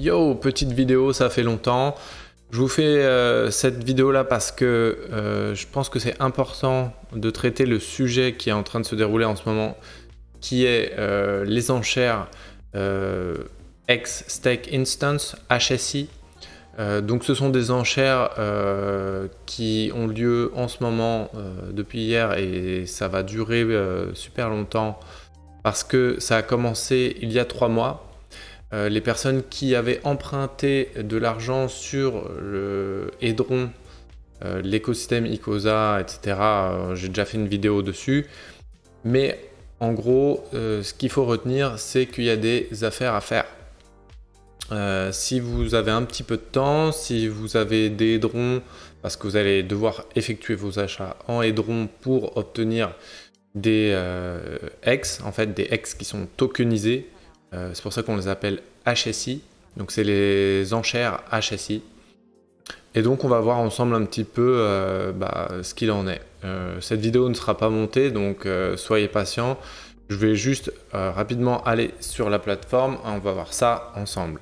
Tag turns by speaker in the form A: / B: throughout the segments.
A: Yo, petite vidéo, ça fait longtemps. Je vous fais euh, cette vidéo là parce que euh, je pense que c'est important de traiter le sujet qui est en train de se dérouler en ce moment, qui est euh, les enchères ex stake instance HSI. donc ce sont des enchères qui ont lieu en ce moment depuis hier et ça va durer super longtemps parce que ça a commencé il y a trois mois euh, les personnes qui avaient emprunté de l'argent sur le Hedron, euh, l'écosystème Icosa, etc. Euh, j'ai déjà fait une vidéo dessus. Mais en gros, ce qu'il faut retenir, c'est qu'il y a des affaires à faire. si vous avez un petit peu de temps, si vous avez des Hedrons, parce que vous allez devoir effectuer vos achats en Hedron pour obtenir des X, en fait des X qui sont tokenisés, euh, c'est pour ça qu'on les appelle HSI. Donc c'est les enchères HSI. Et donc on va voir ensemble un petit peu euh, bah, ce qu'il en est. Euh, cette vidéo ne sera pas montée, donc soyez patients. Je vais juste rapidement aller sur la plateforme, on va voir ça ensemble.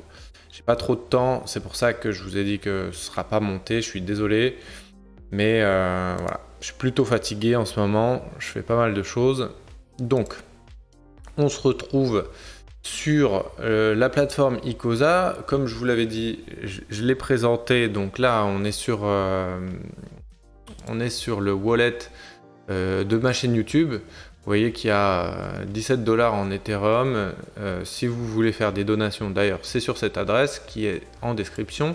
A: J'ai pas trop de temps, c'est pour ça que je vous ai dit que ce sera pas monté, je suis désolé. Mais voilà, je suis plutôt fatigué en ce moment, je fais pas mal de choses. Donc, on se retrouve sur euh, la plateforme Icosa, comme je vous l'avais dit, je, l'ai présenté. Donc là, on est sur, euh, le wallet euh, de ma chaîne YouTube. Vous voyez qu'il y a 17 dollars en Ethereum. si vous voulez faire des donations, d'ailleurs, c'est sur cette adresse qui est en description.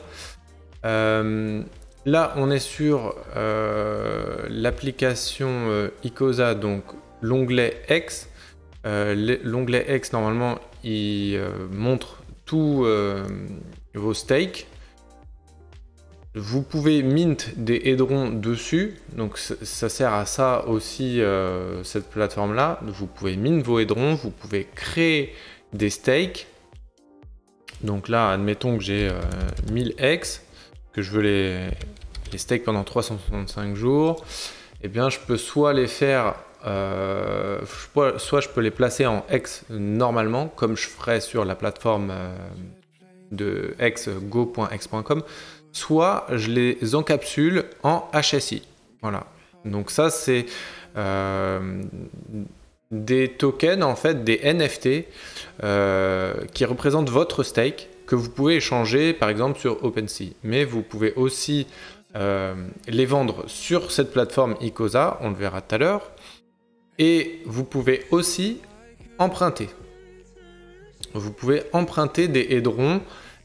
A: là, on est sur l'application Icosa, donc l'onglet X. l'onglet X, normalement, il euh, montre tous euh, vos stakes. Vous pouvez mint des hédrons dessus, donc ça sert à ça aussi euh, cette plateforme là. Vous pouvez mint vos hédrons, vous pouvez créer des stakes. Donc là, admettons que j'ai 1000 X, que je veux les, les stakes pendant 365 jours. Eh bien, je peux soit les faire euh, soit je peux les placer en X normalement, comme je ferais sur la plateforme euh, de xgo.x.com, soit je les encapsule en HSI. Voilà. Donc ça, c'est euh, des tokens, en fait, des NFT qui représentent votre stake que vous pouvez échanger, par exemple, sur OpenSea. Mais vous pouvez aussi les vendre sur cette plateforme Icosa, on le verra tout à l'heure. Et vous pouvez aussi emprunter. Vous pouvez emprunter des hédrons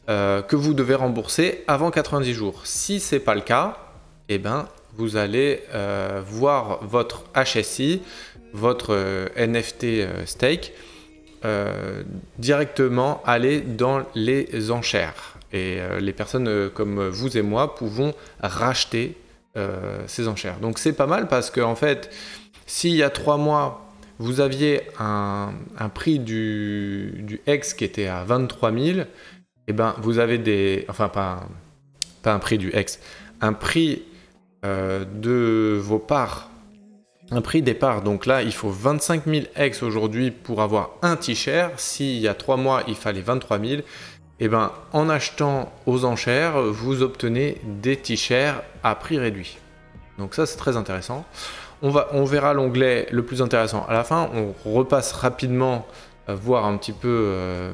A: euh, que vous devez rembourser avant 90 jours. Si ce n'est pas le cas, eh ben, vous allez euh, voir votre HSI, votre euh, NFT stake, directement aller dans les enchères. Et les personnes comme vous et moi pouvons racheter ces enchères. Donc c'est pas mal parce qu'en en fait, s'il y a trois mois, vous aviez un, prix du, X qui était à 23 000, et ben vous avez des. Enfin, pas, un prix du X, un prix euh, de vos parts. Un prix des parts. Donc là, il faut 25 000 X aujourd'hui pour avoir un t-shirt. S'il y a trois mois, il fallait 23 000. Et ben, en achetant aux enchères, vous obtenez des t-shirts à prix réduit. Donc ça, c'est très intéressant. On, va, on verra l'onglet le plus intéressant à la fin. On repasse rapidement euh, voir un petit peu euh,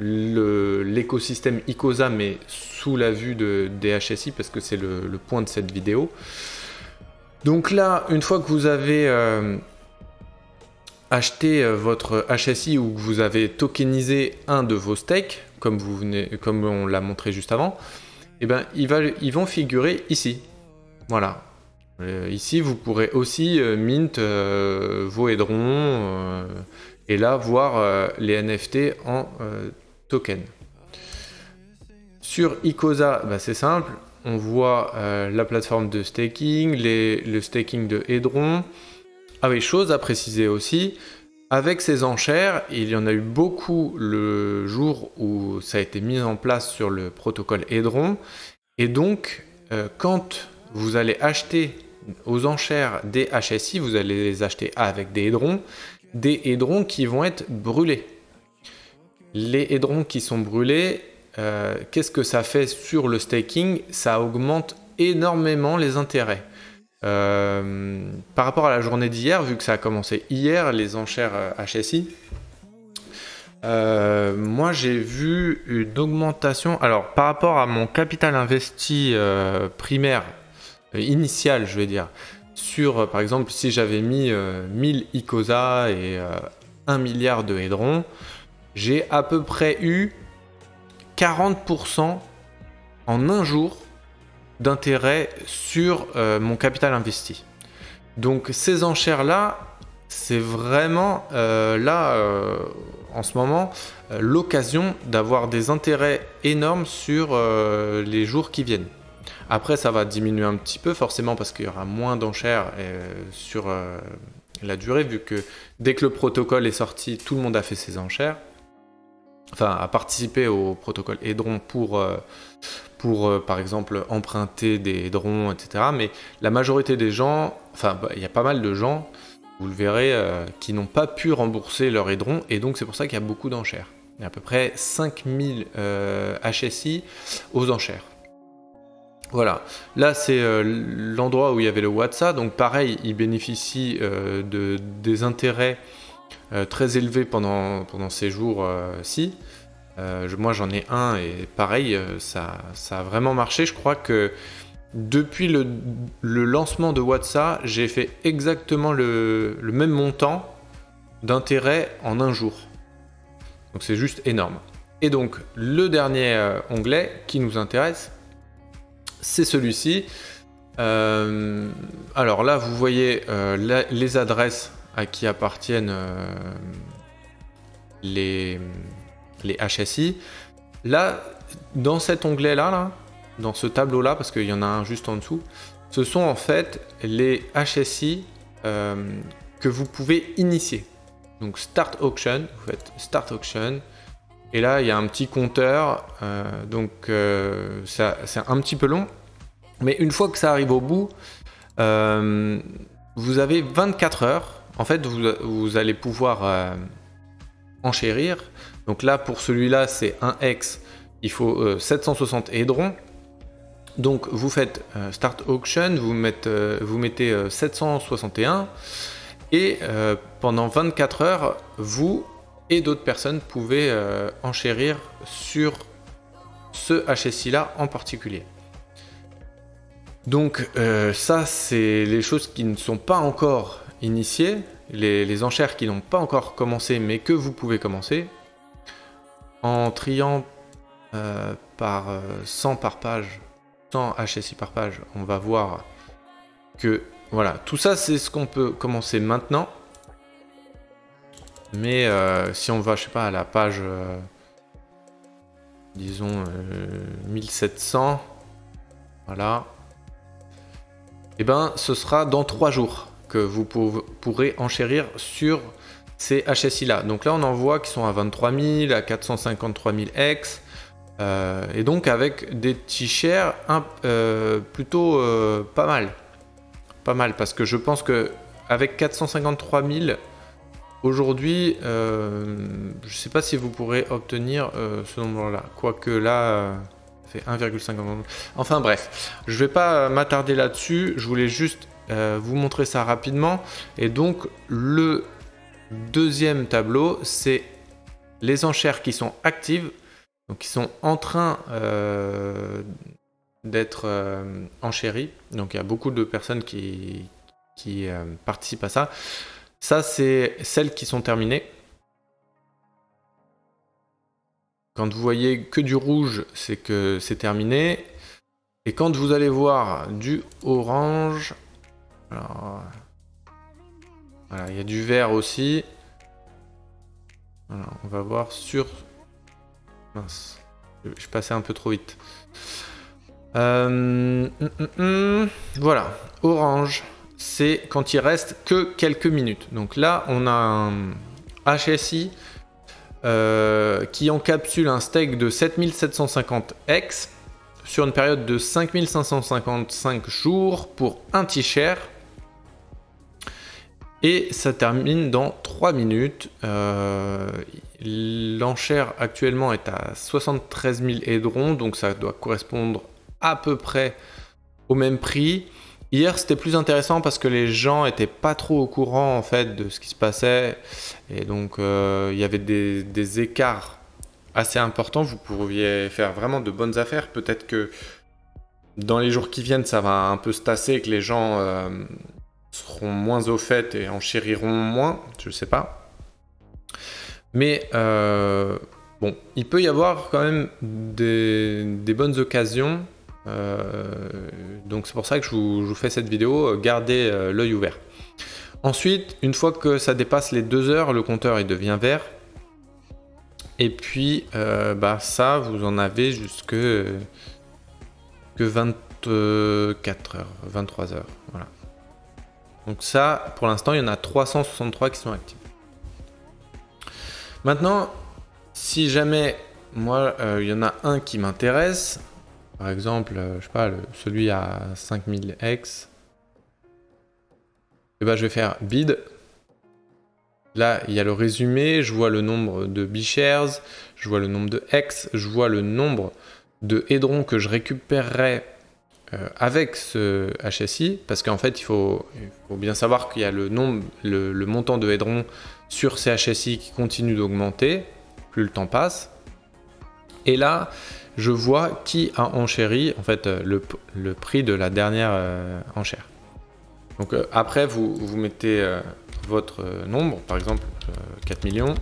A: l'écosystème Icosa, mais sous la vue de, des HSI, parce que c'est le, point de cette vidéo. Donc là, une fois que vous avez euh, acheté votre HSI ou que vous avez tokenisé un de vos stakes, comme, vous venez, comme on l'a montré juste avant, eh ben, ils vont figurer ici. Voilà, euh, ici, vous pourrez aussi euh, mint euh, vos hédrons et là voir les NFT en token. Sur Icosa, bah, c'est simple, on voit la plateforme de staking, le staking de hédrons. Ah oui, chose à préciser aussi, avec ces enchères, il y en a eu beaucoup le jour où ça a été mis en place sur le protocole Hedron. Et donc, quand vous allez acheter aux enchères des HSI, vous allez les acheter avec des hédrons, des hédrons qui vont être brûlés. les aiderons qui sont brûlés, euh, qu'est-ce que ça fait sur le staking? Ça augmente énormément les intérêts. Euh, par rapport à la journée d'hier, vu que ça a commencé hier, les enchères HSI, euh, moi j'ai vu une augmentation. Alors par rapport à mon capital investi primaire, initial, je vais dire, sur par exemple si j'avais mis 1000 ICOSA et 1 milliard de hédrons, j'ai à peu près eu 40% en un jour d'intérêt sur euh, mon capital investi. Donc ces enchères-là, c'est vraiment euh, là, euh, en ce moment, l'occasion d'avoir des intérêts énormes sur les jours qui viennent. Après, ça va diminuer un petit peu, forcément, parce qu'il y aura moins d'enchères sur la durée, vu que dès que le protocole est sorti, tout le monde a fait ses enchères enfin, à participer au protocole Hedron pour, euh, euh, par exemple, emprunter des drones, etc. Mais la majorité des gens, enfin, bah, il y a pas mal de gens, vous le verrez, euh, qui n'ont pas pu rembourser leur Hedron, et donc c'est pour ça qu'il y a beaucoup d'enchères. Il y a à peu près 5000 HSI aux enchères. Voilà, là c'est l'endroit où il y avait le WhatsApp, donc pareil, il bénéficie de, des intérêts euh, très élevé pendant, pendant ces jours-ci. Euh, moi j'en ai un et pareil, euh, ça, a vraiment marché. Je crois que depuis le, le lancement de WhatsApp, j'ai fait exactement le, le même montant d'intérêt en un jour. Donc c'est juste énorme. Et donc le dernier onglet qui nous intéresse, c'est celui-ci. alors là, vous voyez les adresses à qui appartiennent euh, les, HSI. Là, dans cet onglet-là, là, dans ce tableau-là, parce qu'il y en a un juste en dessous, ce sont en fait les HSI euh, que vous pouvez initier. Donc Start Auction, vous faites Start Auction, et là il y a un petit compteur, euh, donc c'est un petit peu long, mais une fois que ça arrive au bout, vous avez 24 heures. En fait, vous, allez pouvoir euh, enchérir. Donc là, pour celui-là, c'est un X, il faut 760 euh, aiderons. Donc vous faites euh, Start Auction, vous, mettez, vous mettez 761 et pendant 24 heures, vous et d'autres personnes pouvez enchérir sur ce HSI-là en particulier. Donc ça, c'est les choses qui ne sont pas encore initiés, les, enchères qui n'ont pas encore commencé mais que vous pouvez commencer, en triant euh, par 100 euh, par page, 100 HSI par page, on va voir que voilà, tout ça c'est ce qu'on peut commencer maintenant. Mais euh, si on va, je sais pas, à la page, disons 1700, voilà, et eh ben ce sera dans 3 jours vous pourrez enchérir sur ces HSI là. Donc là on en voit qui sont à 23 000, à 453 000 X, euh, et donc avec des t-shirts euh, plutôt euh, pas mal. Pas mal, parce que je pense que avec 453 000 aujourd'hui, je sais pas si vous pourrez obtenir ce nombre-là. Quoique là, fait 1,50. Enfin bref, je vais pas m'attarder là-dessus. Je voulais juste euh, vous montrer ça rapidement. Et donc le deuxième tableau, c'est les enchères qui sont actives, donc qui sont en train euh, d'être euh, enchéries. Donc il y a beaucoup de personnes qui participent à ça. Ça, c'est celles qui sont terminées. Quand vous voyez que du rouge, c'est que c'est terminé. Et quand vous allez voir du orange, alors, voilà, il y a du vert aussi. on va voir sur... Mince, je passais un peu trop vite. Euh, hum, hum, hum. voilà, orange, c'est quand il reste que quelques minutes. Donc là, on a un HSI euh, qui encapsule un stake de 7750 X sur une période de 5555 jours pour un t-shirt et ça termine dans 3 minutes. Euh, l'enchère actuellement est à 73 000 aiderons, donc ça doit correspondre à peu près au même prix. Hier, c'était plus intéressant parce que les gens étaient pas trop au courant en fait de ce qui se passait et donc euh, il y avait des, écarts assez importants. Vous pourriez faire vraiment de bonnes affaires. Peut-être que dans les jours qui viennent, ça va un peu se tasser et que les gens euh, seront moins au fait et enchériront moins. Je sais pas. Mais euh, bon, il peut y avoir quand même des bonnes occasions donc c'est pour ça que je vous, fais cette vidéo, gardez euh, l'œil ouvert. Ensuite, une fois que ça dépasse les deux heures, le compteur il devient vert. Et puis euh, bah, ça, vous en avez jusque que 24 heures, 23 heures. Voilà. Donc ça, pour l'instant, il y en a 363 qui sont actifs. Maintenant, si jamais moi, il y en a un qui m'intéresse, par exemple, euh, je sais celui à 5000x, et ben, je vais faire bid. Là, il y a le résumé, je vois le nombre de B-shares, je vois le nombre de X, je vois le nombre de hédrons que je récupérerai euh, avec ce HSI, parce qu'en fait, il faut, bien savoir qu'il y a le, nombre, le, montant de hédrons sur ces HSI qui continue d'augmenter, plus le temps passe. Et là, je vois qui a enchéri en fait euh, le, prix de la dernière euh, enchère. Donc euh, après vous, mettez votre nombre, par exemple 4 millions.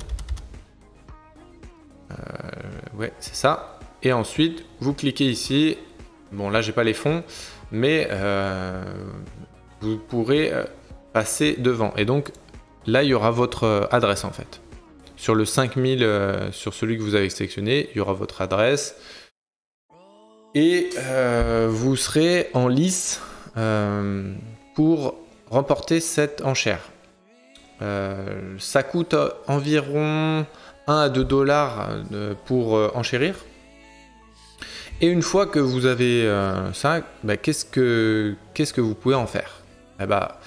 A: ouais, c'est ça. Et ensuite vous cliquez ici. Bon là j'ai pas les fonds, mais vous pourrez passer devant. Et donc là il y aura votre adresse en fait. Sur le 5000, sur celui que vous avez sélectionné, il y aura votre adresse, et euh, vous serez en lice euh, pour remporter cette enchère. Euh, ça coûte environ 1 à 2 dollars pour enchérir. Et une fois que vous avez ça, bah, qu'est-ce, que, que vous pouvez en faire? Eh bah,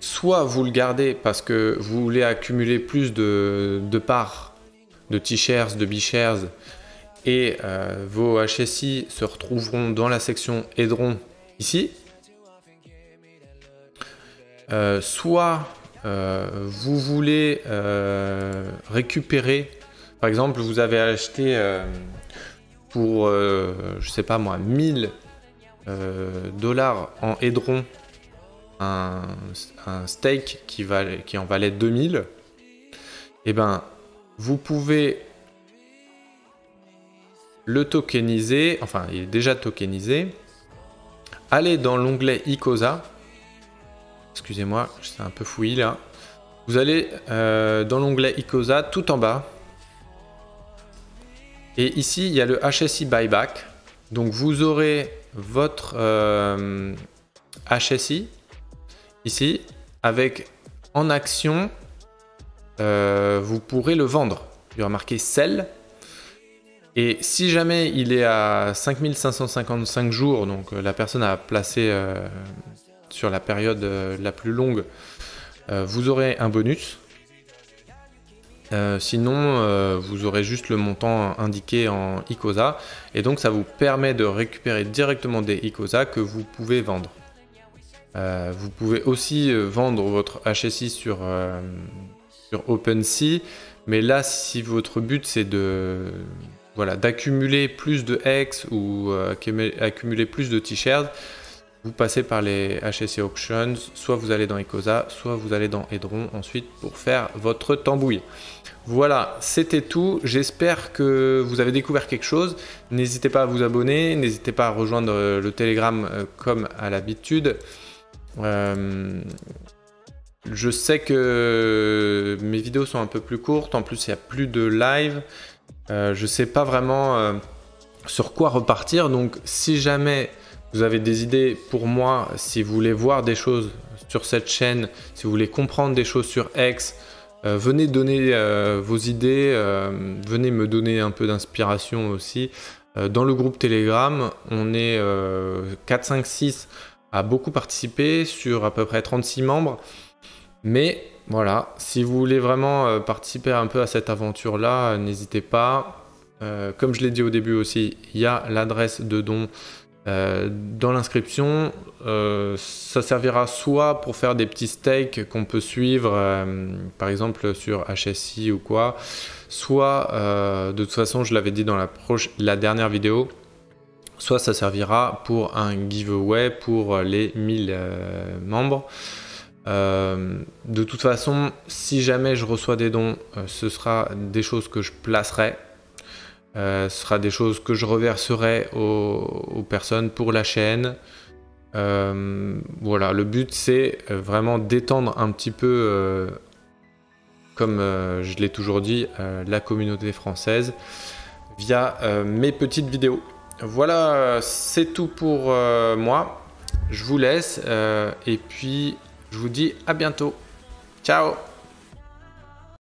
A: Soit vous le gardez parce que vous voulez accumuler plus de, de parts, de T-shares, de B-shares, et euh, vos HSI se retrouveront dans la section aideront ici. Euh, soit euh, vous voulez récupérer, par exemple, vous avez acheté pour, je sais pas moi, 1000 dollars en aideron un, un steak qui, qui en valait 2000, et eh ben vous pouvez le tokeniser, enfin il est déjà tokenisé. Allez dans l'onglet ICOSA. Excusez-moi, c'est un peu fouillis là. Vous allez euh, dans l'onglet ICOSA tout en bas. Et ici, il y a le HSI Buyback. Donc vous aurez votre HSI euh, ici avec en action. Euh, vous pourrez le vendre. Il y marqué Sell et si jamais il est à 5555 jours, donc euh, la personne a placé euh, sur la période euh, la plus longue, vous aurez un bonus. sinon, vous aurez juste le montant indiqué en ICOSA. Et donc, ça vous permet de récupérer directement des ICOSA que vous pouvez vendre. vous pouvez aussi vendre votre HSI sur, sur OpenSea. Mais là, si votre but c'est de voilà, d'accumuler plus de X ou euh, accumuler plus de t-shirts, vous passez par les HSC Auctions, soit vous allez dans Ecosa, soit vous allez dans Hedron ensuite pour faire votre tambouille. Voilà, c'était tout. J'espère que vous avez découvert quelque chose. N'hésitez pas à vous abonner, n'hésitez pas à rejoindre euh, le Telegram euh, comme à l'habitude. je sais que mes vidéos sont un peu plus courtes, en plus il n'y a plus de live. Euh, je ne sais pas vraiment euh, sur quoi repartir. Donc, si jamais vous avez des idées pour moi, si vous voulez voir des choses sur cette chaîne, si vous voulez comprendre des choses sur X, euh, venez donner vos idées, venez me donner un peu d'inspiration aussi. dans le groupe Telegram, on est 4, 5, 6 à beaucoup participer sur à peu près 36 membres. Mais voilà, si vous voulez vraiment participer un peu à cette aventure-là, n'hésitez pas. comme je l'ai dit au début aussi, il y a l'adresse de don euh, dans l'inscription, euh, ça servira soit pour faire des petits steaks qu'on peut suivre, euh, par exemple sur HSI ou quoi, soit, de toute façon, je l'avais dit dans la, la, dernière vidéo, soit ça servira pour un giveaway pour les 1000 membres. De toute façon, si jamais je reçois des dons, ce sera des choses que je placerai euh, ce sera des choses que je reverserai aux, personnes pour la chaîne. Euh, voilà, le but c'est euh, vraiment d'étendre un petit peu, comme je l'ai toujours dit, la communauté française via mes petites vidéos. Voilà, c'est tout pour moi. Je vous laisse et puis je vous dis à bientôt. Ciao